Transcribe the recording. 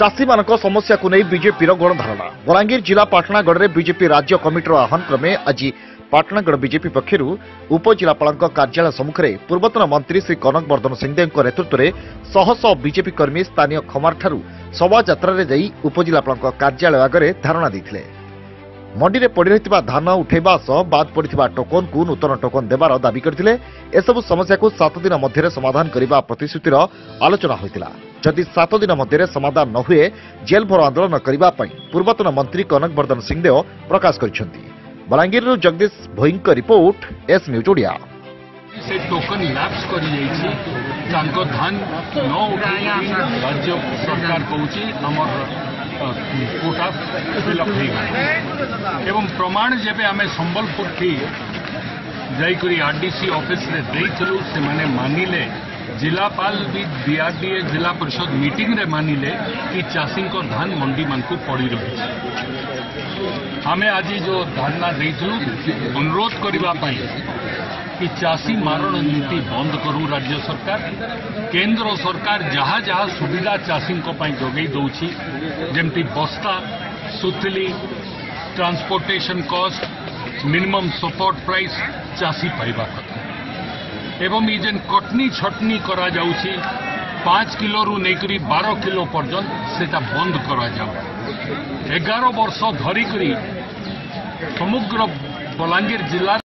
ଚାଷୀମାନଙ୍କ ସମସ୍ୟାକୁ ନେଇ ବିଜେପିର ଗଣଧାରଣା ବଲାଙ୍ଗୀର ଜିଲ୍ଲା ପାଟଣାଗଡ଼ରେ ବିଜେପି ରାଜ୍ୟ କମିଟିର ଆହ୍ୱାନ କ୍ରମେ ଆଜି ପାଟଣାଗଡ଼ ବିଜେପି ପକ୍ଷରୁ ଉପଜିଲ୍ଲାପାଳଙ୍କ କାର୍ଯ୍ୟାଳୟ ସମ୍ମୁଖରେ ପୂର୍ବତନ ମନ୍ତ୍ରୀ ଶ୍ରୀ କନକ ବର୍ଦ୍ଧନ ସିଂଦେଓଙ୍କ ନେତୃତ୍ୱରେ ଶହ ଶହ ବିଜେପି କର୍ମୀ ସ୍ଥାନୀୟ ଖମାରଠାରୁ ଶୋଭାଯାତ୍ରାରେ ଯାଇ ଉପଜିଲ୍ଲାପାଳଙ୍କ କାର୍ଯ୍ୟାଳୟ ଆଗରେ ଧାରଣା ଦେଇଥିଲେ ମଣ୍ଡିରେ ପଡ଼ି ରହିଥିବା ଧାନ ଉଠାଇବା ସହ ବାଦ୍ ପଡ଼ିଥିବା ଟୋକନକୁ ନୂତନ ଟୋକନ ଦେବାର ଦାବି କରିଥିଲେ ଏସବୁ ସମସ୍ୟାକୁ ସାତ ଦିନ ମଧ୍ୟରେ ସମାଧାନ କରିବା ପ୍ରତିଶ୍ରୁତିର ଆଲୋଚନା ହୋଇଥିଲା ଯଦି ସାତ ଦିନ ମଧ୍ୟରେ ସମାଧାନ ନ ହୁଏ ଜେଲ୍ ଭରୋ ଆନ୍ଦୋଳନ କରିବା ପାଇଁ ପୂର୍ବତନ ମନ୍ତ୍ରୀ କନକବର୍ଦ୍ଧନ ସିଂହଦେଓ ପ୍ରକାଶ କରିଛନ୍ତି ବଲାଙ୍ଗୀରରୁ ଜଗଦୀଶ ଭୋଇଙ୍କ ରିପୋର୍ଟ ଏସ୍ ନ୍ୟୁଜ୍ ଓଡ଼ିଆ ସେ ଟୋକନ ଲ୍ୟାପ୍ସ କରିଯାଇଛି ତାଙ୍କ ଧାନ ନ ଉଠାଇ ରାଜ୍ୟ ସରକାର କହୁଛି ଆମର କୋଟା ଫିଲ୍ଅପ୍ ହୋଇଗଲା ଏବଂ ପ୍ରମାଣ ଯେବେ ଆମେ ସମ୍ବଲପୁରଠି ଯାଇକରି ଆର୍ ଡି ସି ଅଫିସରେ ଦେଇଥିଲୁ ସେମାନେ ମାନିଲେ ଜିଲ୍ଲାପାଳ ବି ଡିଆର୍ଡିଏ ଜିଲ୍ଲା ପରିଷଦ ମିଟିଂରେ ମାନିଲେ କି ଚାଷୀଙ୍କ ଧାନ ମଣ୍ଡିମାନଙ୍କୁ ପଡ଼ି ରହିଛି ଆମେ ଆଜି ଯେଉଁ ଧାରଣା ଦେଇଛୁ ଅନୁରୋଧ କରିବା ପାଇଁ କି ଚାଷୀ ମାରଣ ନୀତି ବନ୍ଦ କରୁ ରାଜ୍ୟ ସରକାର କେନ୍ଦ୍ର ସରକାର ଯାହା ଯାହା ସୁବିଧା ଚାଷୀଙ୍କ ପାଇଁ ଯୋଗାଇ ଦେଉଛି ଯେମିତି ବସ୍ତା ସୁତିଲି transportation cost minimum support price ଚାଷୀ ପାଇବା କଥା ଏବଂ ଏ ଯେନ୍ କଟନୀ ଛଟନୀ କରାଯାଉଛି পাঁচ কিলোরু নেইকরি বার কিলো পর্যন্ত সেটা বন্ধ করা যাও এগার বর্ষ ধরিকরি সমগ্র বলাঙ্গীর জেলার